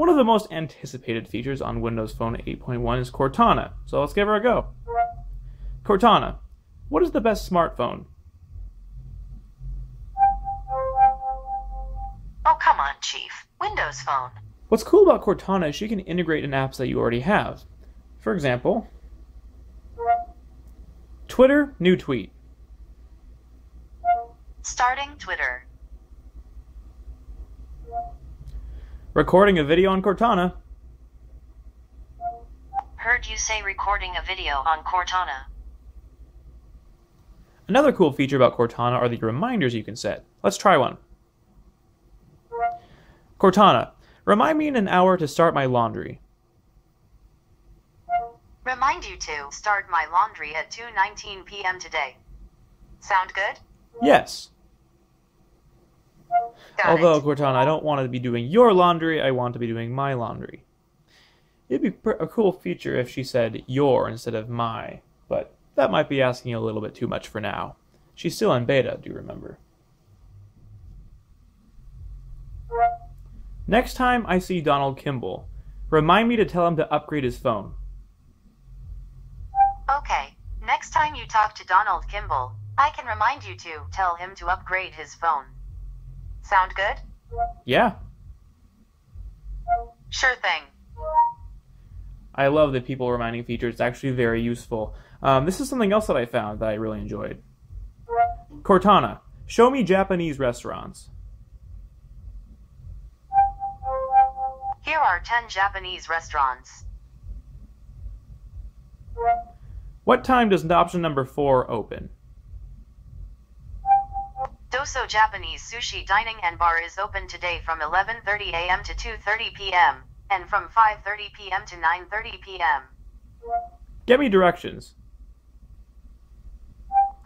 One of the most anticipated features on Windows Phone 8.1 is Cortana, so let's give her a go. Cortana, what is the best smartphone? Oh, come on, Chief. Windows Phone. What's cool about Cortana is she can integrate in apps that you already have. For example, Twitter, new tweet. Starting Twitter. Recording a video on Cortana. Heard you say recording a video on Cortana. Another cool feature about Cortana are the reminders you can set. Let's try one. Cortana, remind me in an hour to start my laundry. Remind you to start my laundry at 2:19 p.m. today. Sound good? Yes. Got Although, it. Cortana, I don't want to be doing your laundry, I want to be doing my laundry. It'd be pr- a cool feature if she said your instead of my, but that might be asking a little bit too much for now. She's still in beta, do you remember? Next time I see Donald Kimball, remind me to tell him to upgrade his phone. Okay. Next time you talk to Donald Kimball, I can remind you to tell him to upgrade his phone. Sound good? Yeah, Sure thing. I love the people reminding feature. It's actually very useful. Um, this is something else that I found that I really enjoyed. Cortana, show me Japanese restaurants. Here are 10 Japanese restaurants. What time does option number four open? Dozo Japanese Sushi Dining and Bar is open today from 11:30 a.m. to 2:30 p.m. and from 5:30 p.m. to 9:30 p.m. Get me directions.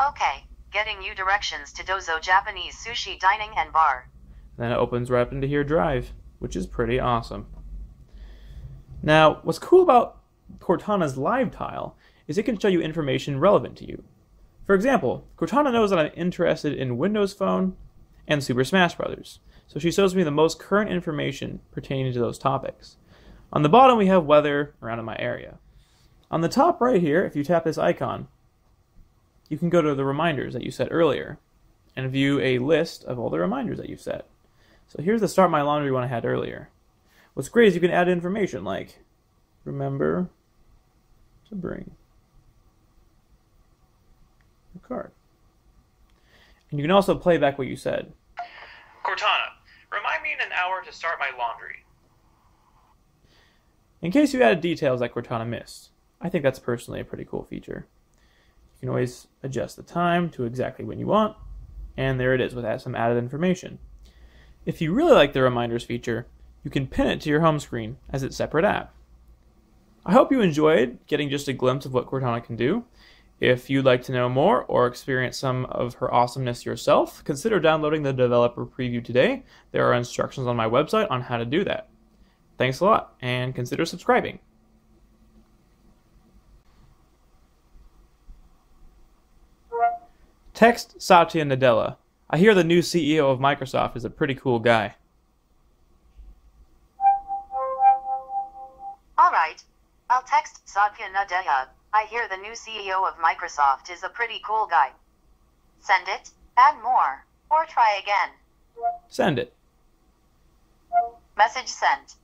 Okay, getting you directions to Dozo Japanese Sushi Dining and Bar. Then it opens right up into HERE Drive, which is pretty awesome. Now, what's cool about Cortana's live tile is it can show you information relevant to you. For example, Cortana knows that I'm interested in Windows Phone and Super Smash Bros. So she shows me the most current information pertaining to those topics. On the bottom, we have weather around in my area. On the top right here, if you tap this icon, you can go to the reminders that you set earlier and view a list of all the reminders that you've set. So here's the Start My Laundry one I had earlier. What's great is you can add information like remember to bring a card. And you can also play back what you said. Cortana, remind me in an hour to start my laundry. In case you added details that Cortana missed, I think that's personally a pretty cool feature. You can always adjust the time to exactly when you want, and there it is with some added information. If you really like the reminders feature, you can pin it to your home screen as its separate app. I hope you enjoyed getting just a glimpse of what Cortana can do. If you'd like to know more or experience some of her awesomeness yourself, consider downloading the developer preview today. There are instructions on my website on how to do that. Thanks a lot, and consider subscribing. Text Satya Nadella. I hear the new CEO of Microsoft is a pretty cool guy. All right. I'll text Satya Nadella. I hear the new CEO of Microsoft is a pretty cool guy. Send it, add more, or try again. Send it. Message sent.